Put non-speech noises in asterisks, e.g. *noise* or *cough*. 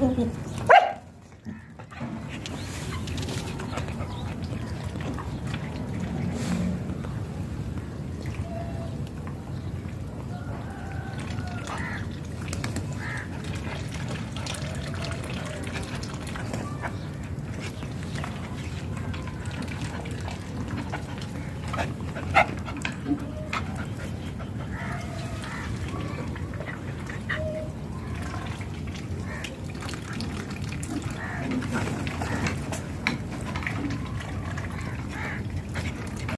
嗯 *laughs* 嗯 Thank